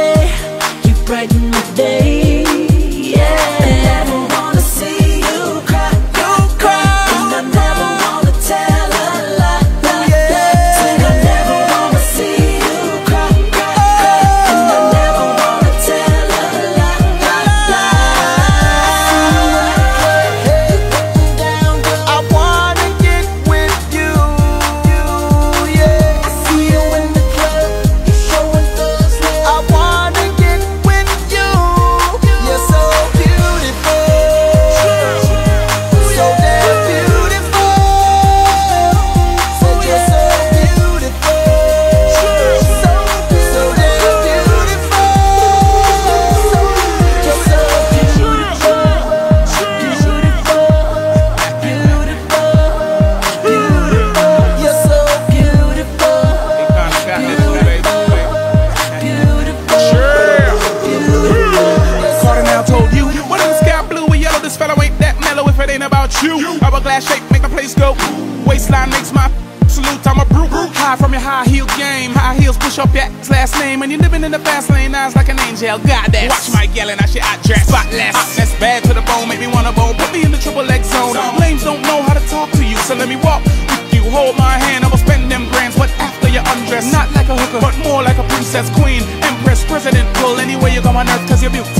day You brighten this fellow ain't that mellow if it ain't about you. I'm a glass shape make the place go. Waistline makes my salute. I'm a brute. High from your high heel game. High heels push up your last name. And you're living in the fast lane. Eyes like an angel. God that. Watch my yelling. I shit I dress. Spotless. That's bad to the bone. Make me wanna bone. Put me in the triple X zone. Lames don't know how to talk to you. So let me walk with you. Hold my hand. I'ma spend them grands. But after you undress. Not like a hooker. But more like a princess, queen, empress, president. Pull anywhere you go on earth. Cause you're beautiful.